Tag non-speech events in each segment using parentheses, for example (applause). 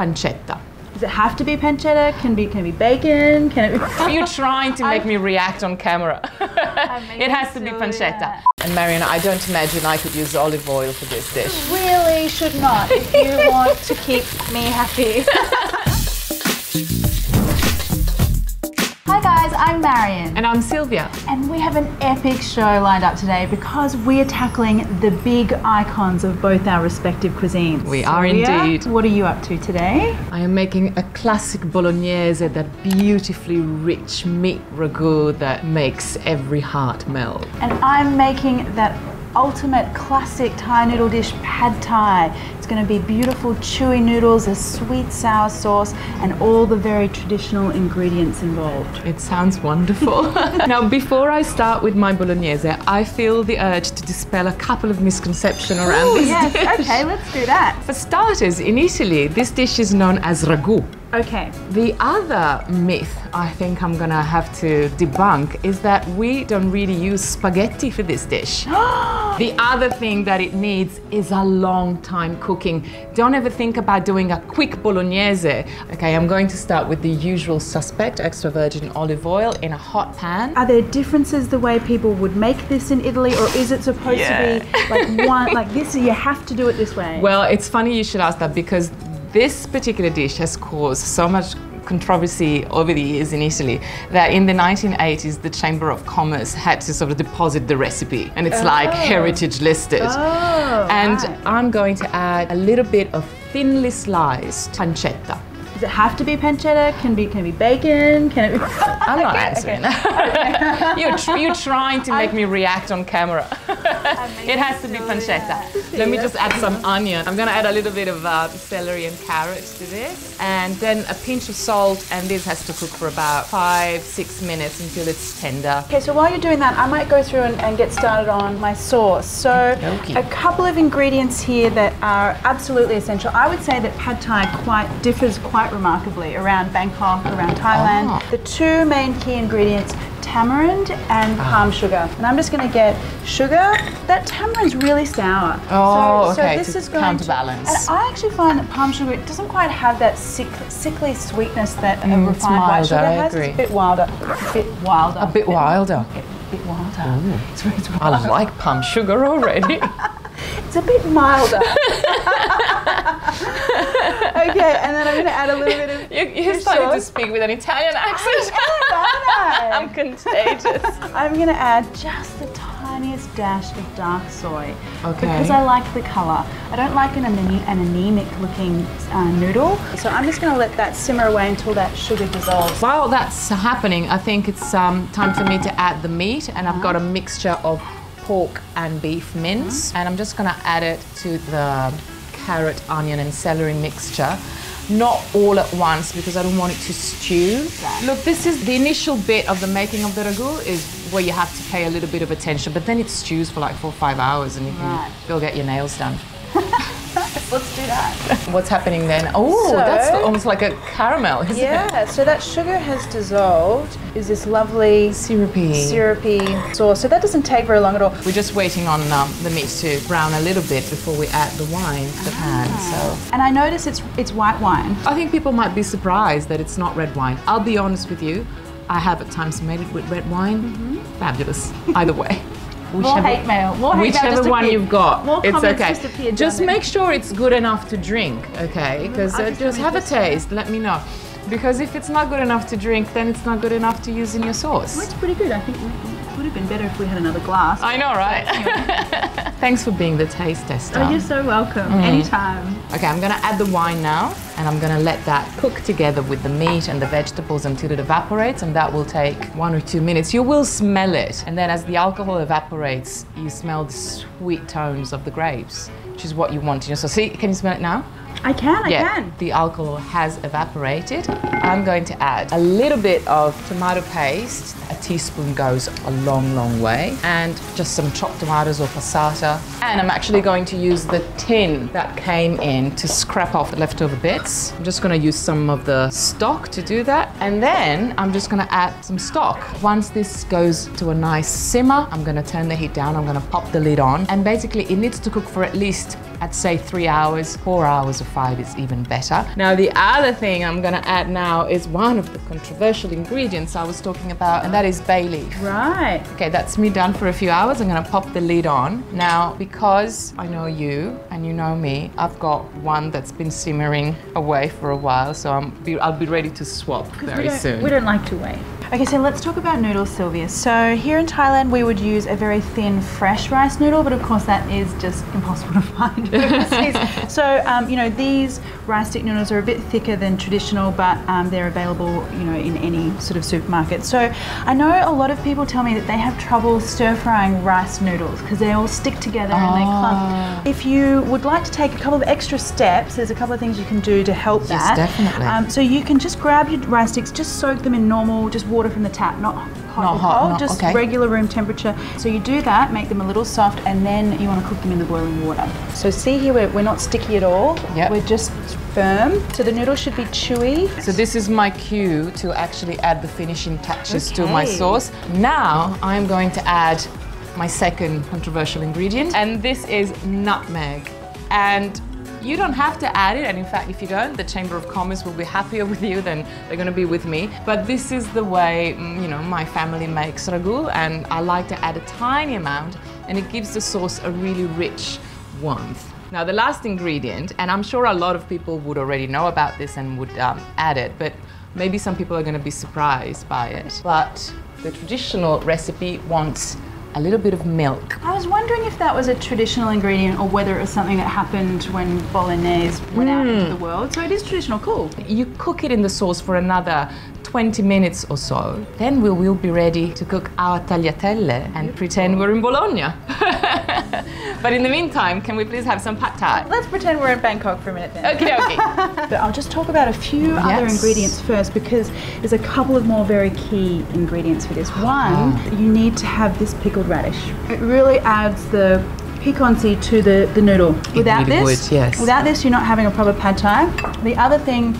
pancetta. Does it have to be pancetta? Can be can it be bacon? Can it be (laughs) Are you (laughs) trying to make me react on camera? (laughs) it has to be pancetta. yeah. And Marion, I don't imagine I could use olive oil for this dish. really should not if you want to keep me happy. I'm Marion. And I'm Silvia. And we have an epic show lined up today because we're tackling the big icons of both our respective cuisines. We are Silvia, indeed. What are you up to today? I am making a classic bolognese, that beautifully rich meat ragu that makes every heart melt. And I'm making that ultimate classic Thai noodle dish, pad Thai. It's going to be beautiful chewy noodles, a sweet sour sauce, and all the very traditional ingredients involved. It sounds wonderful. (laughs) (laughs) now, before I start with my bolognese, I feel the urge to dispel a couple of misconceptions around Oh, this yes, dish. okay, let's do that. For starters, in Italy, this dish is known as ragu. Okay, The other myth I think I'm gonna have to debunk is that we don't really use spaghetti for this dish. (gasps) the other thing that it needs is a long time cooking. Don't ever think about doing a quick bolognese. Okay, I'm going to start with the usual suspect extra virgin olive oil in a hot pan. are there differences the way people would make this in Italy, or is it supposed Yeah. to be like one, (laughs) like this? You have to do it this way. Well, it's funny you should ask that because this particular dish has caused so much controversy over the years in Italy that in the 1980s the Chamber of Commerce had to sort of deposit the recipe and it's like oh. heritage listed. Oh, and right. I'm going to add a little bit of thinly sliced pancetta. Does it have to be pancetta? Can be can it be bacon? Can it be? (laughs) I'm not answering that. (laughs) you're, tr- you're trying to make me react on camera. (laughs) it has to be pancetta. Let me just add some onion. I'm gonna add a little bit of uh, celery and carrots to this, and then a pinch of salt. And this has to cook for about five, six minutes until it's tender. Okay, so while you're doing that, I might go through and, and get started on my sauce. So, a couple of ingredients here that are absolutely essential. I would say that pad thai quite differs quite remarkably around Bangkok, around Thailand. Ah. The two main key ingredients. Tamarind and Ah. palm sugar. And I'm just going to get sugar. That tamarind's really sour. Oh, so, okay, So this to is going counterbalance. To, and I actually find that palm sugar it doesn't quite have that sick, sickly sweetness that a Mm, it's refined white sugar has. It's a bit wilder. A bit wilder. A bit wilder. A bit wilder. It's, it's I like palm sugar already. (laughs) It's a bit milder. (laughs) okay, and then I'm going to add a little bit of. you, you started to speak with an Italian accent. I'm (laughs) I'm contagious. I'm going to add just the tiniest dash of dark soy. Okay. Because I like the colour. I don't like an, an anemic looking uh, noodle. So I'm just going to let that simmer away until that sugar dissolves. While that's happening, I think it's um, time for me to add the meat, and I've got a mixture of pork and beef mince, uh-huh. and I'm just gonna add it to the carrot, onion, and celery mixture. Not all at once because I don't want it to stew. Look, this is the initial bit of the making of the ragu is where you have to pay a little bit of attention, but then it stews for like four or five hours, and you can go get your nails done. (laughs) Let's do that. (laughs) What's happening then? Oh, So- that's almost like a caramel, isn't it? Yeah, so that sugar has dissolved. Is this lovely Syrupy. syrupy sauce. So that doesn't take very long at all. We're just waiting on um, the meat to brown a little bit before we add the wine to the pan. So And I notice it's it's white wine. I think people might be surprised that it's not red wine. I'll be honest with you, I have at times made it with red wine. Fabulous. Either way. (laughs) More hate mail. More hate mail whichever just one you've got, More it's comments okay. just Just make sure it's good enough to drink, okay? Because I uh, just have a taste. Let me know. Because if it's not good enough to drink, then it's not good enough to use in your sauce. It's pretty good. I think would have been better if we had another glass. I know, right? (laughs) Thanks for being the taste tester. Oh, you're so welcome. Mm. Anytime. Okay, I'm gonna add the wine now, and I'm gonna let that cook together with the meat and the vegetables until it evaporates, and that will take one or two minutes. You will smell it, and then as the alcohol evaporates, you smell the sweet tones of the grapes, which is what you want in your sauce. See, can you smell it now? I can, I yeah, can. the alcohol has evaporated. I'm going to add a little bit of tomato paste. A teaspoon goes a long, long way. And just some chopped tomatoes or passata. And I'm actually going to use the tin that came in to scrap off the leftover bits. I'm just going to use some of the stock to do that. And then I'm just going to add some stock. Once this goes to a nice simmer, I'm going to turn the heat down. I'm going to pop the lid on. And basically, it needs to cook for at least I'd say three hours, four hours or five is even better. Now, the other thing I'm gonna add now is one of the controversial ingredients I was talking about, and that is bay leaf. Right. Okay, that's me done for a few hours. I'm gonna pop the lid on. Now, because I know you and you know me, I've got one that's been simmering away for a while, so I'm be, I'll be ready to swap very we soon. We don't like to wait. Okay, so let's talk about noodles, Silvia. So here in Thailand, we would use a very thin fresh rice noodle, but of course that is just impossible (laughs) to find overseas. (laughs) so um, you know these rice stick noodles are a bit thicker than traditional, but um, they're available you know in any sort of supermarket. So I know a lot of people tell me that they have trouble stir frying rice noodles because they all stick together and they clump. If you would like to take a couple of extra steps, there's a couple of things you can do to help Yes, that. definitely. Um, so you can just grab your rice sticks, just soak them in normal, just water from the tap, not hot Not or hot, cold, not- just okay. regular room temperature. So you do that, make them a little soft, and then you want to cook them in the boiling water. So see here, we're, we're not sticky at all. Yep. We're just firm. So the noodle should be chewy. So this is my cue to actually add the finishing touches to my sauce. Now I'm going to add my second controversial ingredient, and this is nutmeg. And you don't have to add it, and in fact, if you don't, the Chamber of Commerce will be happier (laughs) with you than they're going to be with me. But this is the way, mm, you know, my family makes ragu, and I like to add a tiny amount, and it gives the sauce a really rich warmth. Now, the last ingredient, and I'm sure a lot of people would already know about this and would um, add it, but maybe some people are going to be surprised by it. But the traditional recipe wants a little bit of milk. I was wondering if that was a traditional ingredient or whether it was something that happened when bolognese went out into the mm. world. So it is traditional. Cool. You cook it in the sauce for another 20 minutes or so. Then we will be ready to cook our tagliatelle and pretend we're in Bologna. (laughs) (laughs) but in the meantime, can we please have some pad thai? Let's pretend we're in Bangkok for a minute then. Okay, okay. (laughs) But I'll just talk about a few other ingredients first because there's a couple of more very key ingredients for this. (gasps) One, ah. you need to have this pickled radish. It really adds the piquancy to the, the noodle. Without this, would, yes. without this, you're not having a proper pad thai. The other thing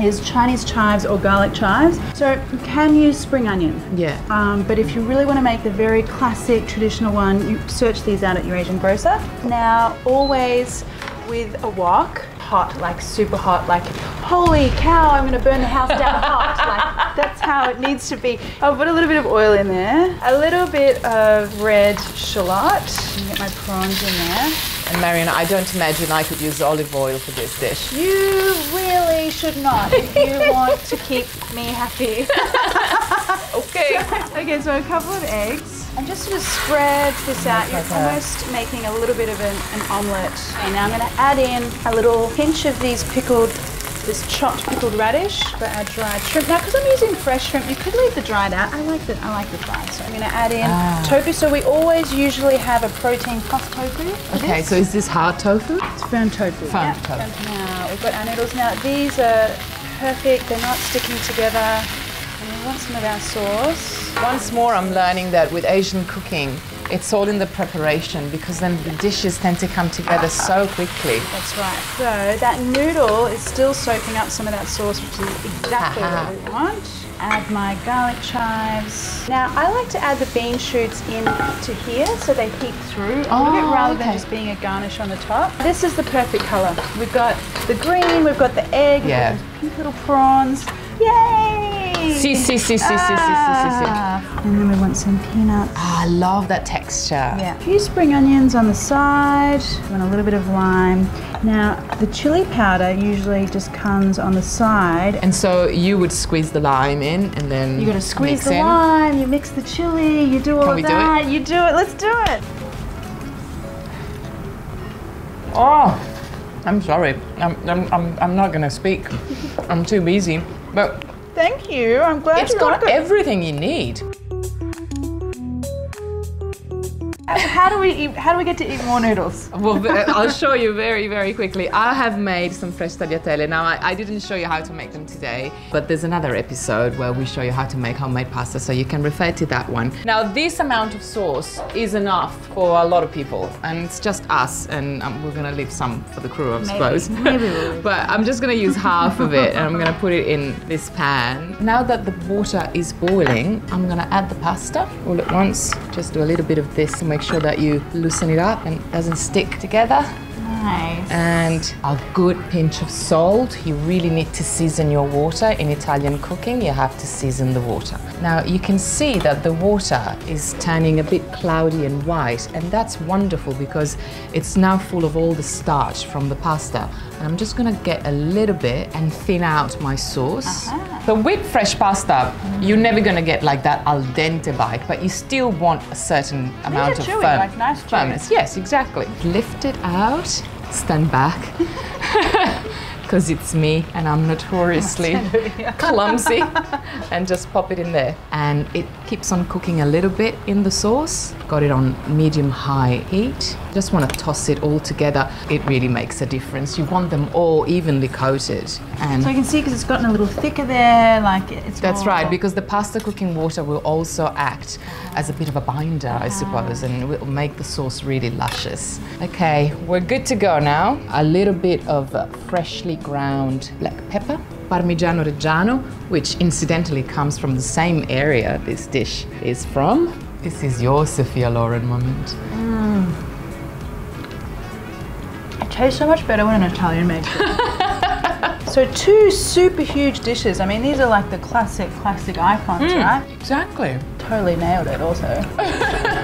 is Chinese chives or garlic chives. So you can use spring onion. Yeah. Um, but if you really want to make the very classic traditional one, you search these out at your Asian grocer. Now, always with a wok, hot, like super hot, like holy cow, I'm going to burn the house down hot. Like that's how it needs to be. I'll put a little bit of oil in there, a little bit of red shallot. and Get my prawns in there. And Marion, I don't imagine I could use olive oil for this dish. You really should not if you (laughs) want to keep me happy. (laughs) Okay. Okay, so a couple of eggs. And just sort of spread this out. You're almost making a little bit of an, an omelette. Okay, now I'm going to add in a little pinch of these pickled, this chopped pickled radish for our dried shrimp. Now, because I'm using fresh shrimp, you could leave the dried out. I like the, I like the dried. So I'm going to add in ah. tofu. So we always usually have a protein plus tofu. Okay, this. so is this hard tofu? It's firm tofu. Firm yeah. tofu. Now we've got our noodles. Now these are perfect. They're not sticking together. And we want some of our sauce. Once more, I'm learning that with Asian cooking, it's all in the preparation because then the dishes tend to come together so quickly. That's right. So that noodle is still soaking up some of that sauce, which is exactly what we (laughs) want. Add my garlic chives. Now I like to add the bean shoots in to here so they peek through a little bit Oh, rather than just being a garnish on the top. This is the perfect colour. We've got the green, we've got the egg, we've Yeah. got those pink little prawns. Yay! See, see, see, see, ah. see, see, see, see. And then we want some peanuts. Ah, I love that texture. Yeah. A few spring onions on the side. We want a little bit of lime. Now, the chili powder usually just comes on the side. And so you would squeeze the lime in and then You gotta squeeze the in. lime, you mix the chili, you do all Can of we that. Do it? You do it, let's do it. Oh, I'm sorry. I'm, I'm, I'm, I'm not gonna speak. I'm too busy. But Thank you, I'm glad it's you got everything you need. How do we eat, how do we get to eat more noodles? Well, I'll show you very, very quickly. I have made some fresh tagliatelle. Now, I, I didn't show you how to make them today, but there's another episode where we show you how to make homemade pasta, so you can refer to that one. Now, this amount of sauce is enough for a lot of people, and it's just us, and um, we're gonna leave some for the crew, I suppose. (laughs) maybe we'll but I'm just gonna use half of it, and I'm gonna put it in this pan. Now that the water is boiling, I'm gonna add the pasta all at once. Just do a little bit of this to make sure that you loosen it up and it doesn't stick together. Nice. and a good pinch of salt. You really need to season your water. In Italian cooking, you have to season the water. Now you can see that the water is turning a bit cloudy and white, and that's wonderful because it's now full of all the starch from the pasta. And I'm just gonna get a little bit and thin out my sauce. But with fresh pasta, you're never gonna get like that al dente bite, but you still want a certain amount are of chewy, firm- like nice firmness. Yes, exactly. Lift it out, stand back. (laughs) Because it's me and I'm notoriously (laughs) clumsy. and just pop it in there. And it keeps on cooking a little bit in the sauce. Got it on medium high heat. Just want to toss it all together. It really makes a difference. You want them all evenly coated. And So you can see because it's gotten a little thicker there, like it's that's more- right, because the pasta cooking water will also act as a bit of a binder, I suppose, and it will make the sauce really luscious. Okay, we're good to go now. A little bit of freshly ground black pepper, Parmigiano Reggiano, which incidentally comes from the same area this dish is from. This is your Sophia Loren moment. Mm. It tastes so much better when an Italian makes it. (laughs) so two super huge dishes. I mean, these are like the classic, classic icons, right? Mm, exactly. Totally nailed it. Also. (laughs)